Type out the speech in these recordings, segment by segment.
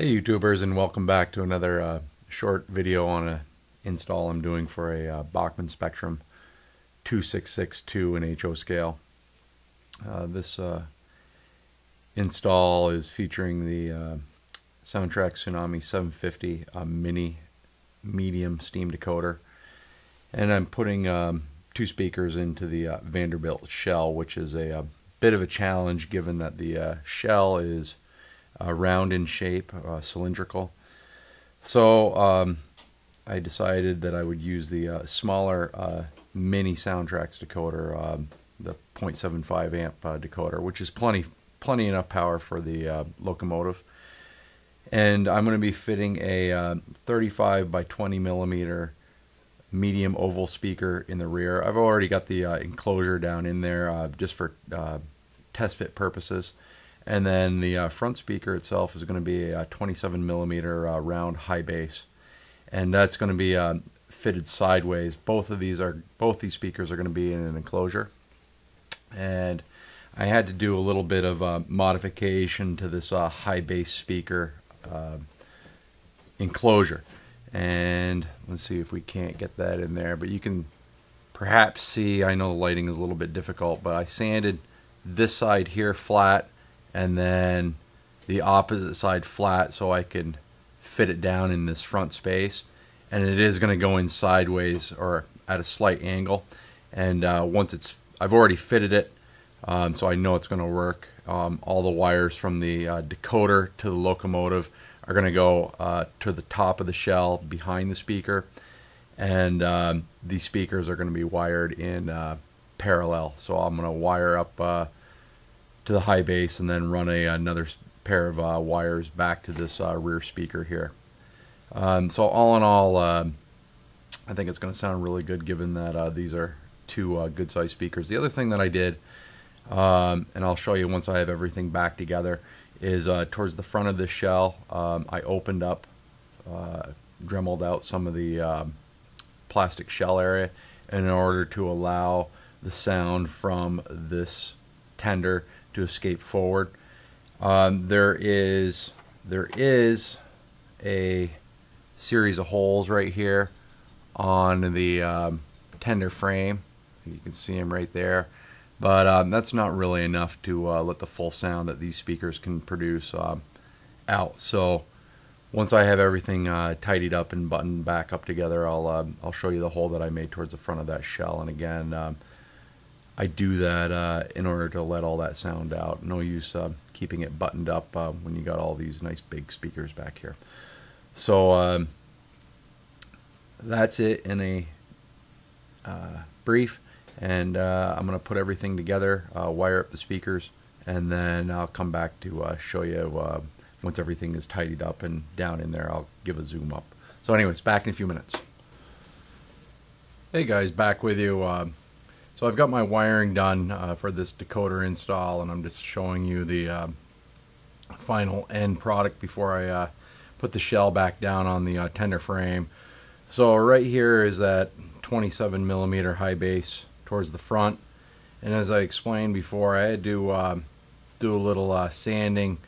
Hey YouTubers and welcome back to another uh, short video on a install I'm doing for a uh, Bachmann Spectrum 2662 in HO scale. Uh, this uh, install is featuring the uh, SoundTraxx Tsunami 750 mini medium steam decoder and I'm putting um, two speakers into the uh, Vanderbilt shell which is a, a, bit of a challenge given that the shell is uh, round in shape, uh, cylindrical. So um, I decided that I would use the uh, smaller uh, mini SoundTraxx decoder, um, the 0.75 amp uh, decoder, which is plenty plenty enough power for the uh, locomotive. And I'm going to be fitting a 35 by 20 millimeter medium oval speaker in the rear. I've already got the enclosure down in there just for test fit purposes. And then the uh, front speaker itself is going to be a 27 millimeter uh, round high bass, and that's going to be uh, fitted sideways. Both of these are both these speakers are going to be in an enclosure, and I had to do a little bit of uh, modification to this uh, high bass speaker uh, enclosure. And let's see if we can't get that in there, but you can perhaps see. I know the lighting is a little bit difficult, but I sanded this side here flat and then the opposite side flat so I can fit it down in this front space. And it is going to go in sideways or at a slight angle. And uh, once it's I've already fitted it um, so I know it's going to work. Um, all the wires from the uh, decoder to the locomotive are going to go uh, to the top of the shell behind the speaker. And um, these speakers are going to be wired in uh, parallel. So I'm going to wire up uh, to the high bass and then run a another pair of uh, wires back to this uh, rear speaker here. Um, so all in all, uh, I think it's going to sound really good given that uh, these are two uh, good sized speakers. The other thing that I did, um, and I'll show you once I have everything back together, is uh, towards the front of this shell, um, I opened up, dremeled out some of the um, plastic shell area in order to allow the sound from this tender to escape forward. Um, there is there is a series of holes right here on the um, tender frame. You can see them right there. But um, that's not really enough to uh, let the full sound that these speakers can produce um, out. So once I have everything uh, tidied up and buttoned back up together, I'll uh, I'll show you the hole that I made towards the front of that shell. And again, um, I do that uh, in order to let all that sound out. No use uh, keeping it buttoned up uh, when you got all these nice big speakers back here. So um, that's it in a uh, brief. And uh, I'm going to put everything together, uh, wire up the speakers, and then I'll come back to show you once everything is tidied up and down in there. I'll give a zoom up. So anyways, back in a few minutes. Hey guys, back with you. So I've got my wiring done uh, for this decoder install and I'm just showing you the uh, final end product before I uh, put the shell back down on the uh, tender frame. So right here is that 27 millimeter high bass towards the front and as I explained before I had to uh, do a little uh, sanding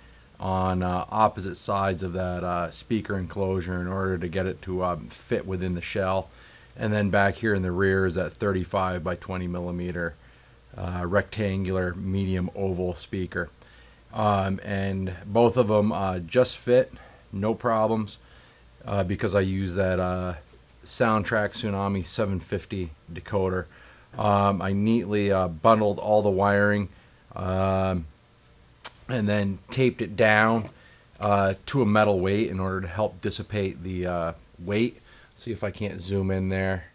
on opposite sides of that speaker enclosure in order to get it to fit within the shell and then back here in the rear is that 35 by 20 millimeter uh, rectangular medium oval speaker. Um, and both of them uh, just fit, no problems, uh, because I use that uh, SoundTraxx Tsunami 750 decoder. Um, I neatly uh, bundled all the wiring um, and then taped it down uh, to a metal weight in order to help dissipate the weight see if I can't zoom in there.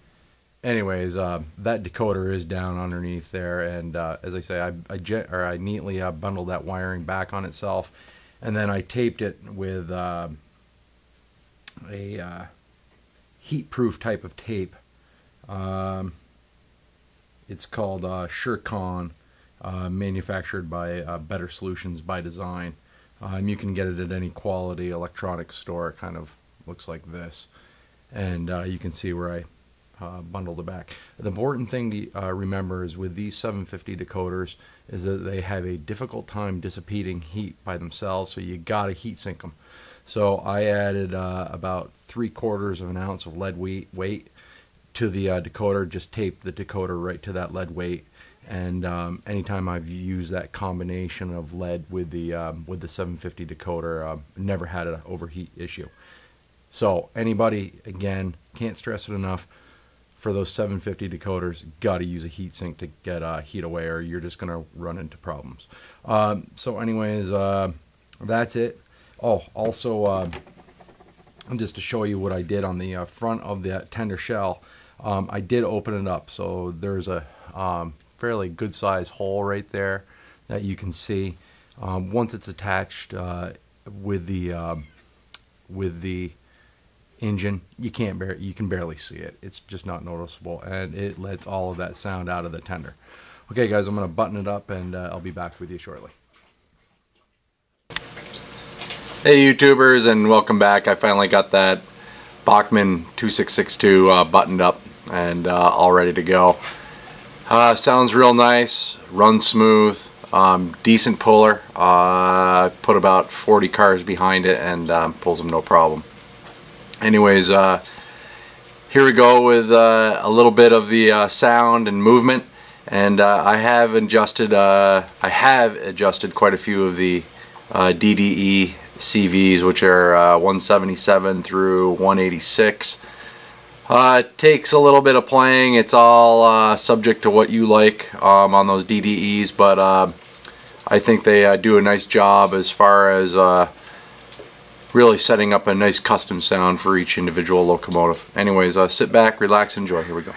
Anyways, uh, that decoder is down underneath there, and uh, as I say, I, I, or I neatly uh, bundled that wiring back on itself, and then I taped it with uh, a uh, heat-proof type of tape. Um, it's called uh, Shircon, uh, manufactured by Better Solutions by Design. Um, you can get it at any quality electronics store. It kind of looks like this and uh, you can see where I uh, the back. The important thing to uh, remember is with these 750 decoders is that they have a difficult time dissipating heat by themselves, so you gotta heat sink them. So I added uh, about three quarters of an ounce of lead weight, weight to the uh, decoder, just taped the decoder right to that lead weight. And um, anytime I've used that combination of lead with the um, with the 750 decoder, uh, never had an overheat issue. So anybody, again, can't stress it enough. For those 750 decoders, got to use a heatsink to get uh, heat away, or you're just gonna run into problems. Um, so, anyways, uh, that's it. Oh, also, uh, just to show you what I did on the uh, front of the tender shell, um, I did open it up. So there's a um, fairly good sized hole right there that you can see. Um, once it's attached uh, with the uh, with the engine, you can't bear you can barely see it. It's just not noticeable, and it lets all of that sound out of the tender. Okay, guys, I'm gonna button it up, and uh, I'll be back with you shortly. Hey YouTubers and welcome back. I finally got that Bachmann 2662 uh, buttoned up and uh, all ready to go. Uh, sounds real nice, runs smooth, um, decent puller. Uh, put about 40 cars behind it and um, pulls them no problem. Anyways, uh, here we go with uh, a little bit of the sound and movement and I have adjusted I have adjusted quite a few of the DDE CVs, which are uh, 177 through 186. Uh, it takes a little bit of playing. It's all uh, subject to what you like um, on those DDEs, but uh, I think they uh, do a nice job as far as uh, really setting up a nice custom sound for each individual locomotive. Anyways, uh, sit back, relax, enjoy. Here we go.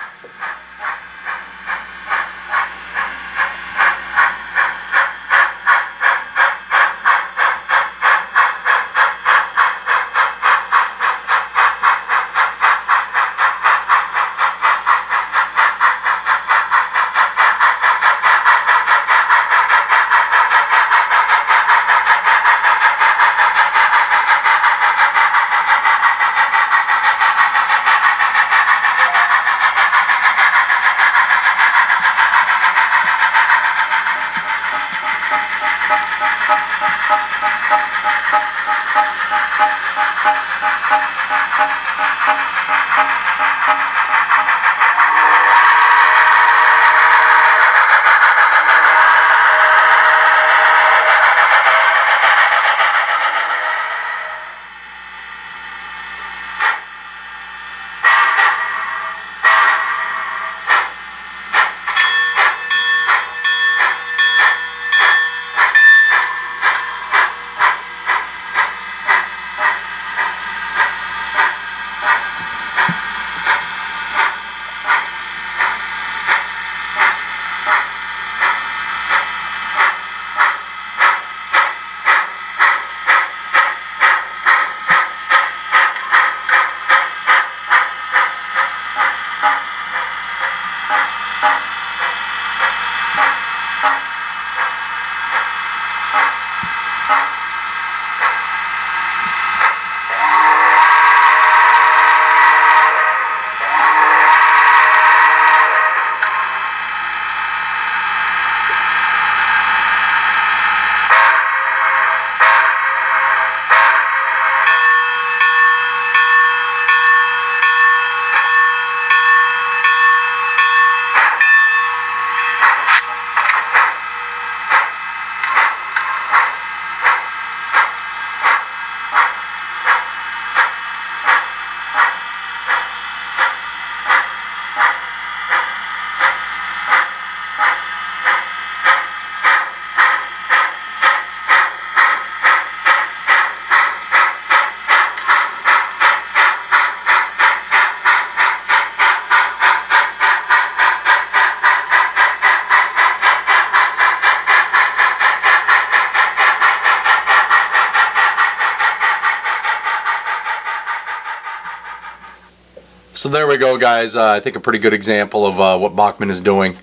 So there we go, guys. Uh, I think a pretty good example of uh, what Bachmann is doing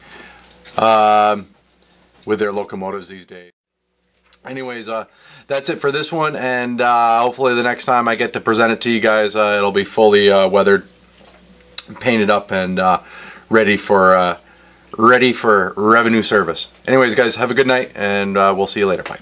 um, with their locomotives these days. Anyways, uh, that's it for this one, and uh, hopefully the next time I get to present it to you guys, uh, it'll be fully uh, weathered painted up and ready for ready for revenue service. Anyways, guys, have a good night, and we'll see you later. Bye.